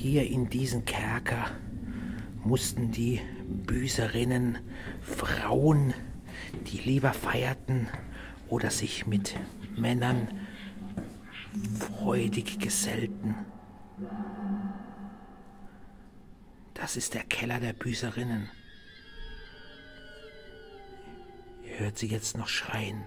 Hier in diesen Kerker mussten die Büßerinnen Frauen, die lieber feierten oder sich mit Männern freudig gesellten. Das ist der Keller der Büßerinnen. Ihr hört sie jetzt noch schreien.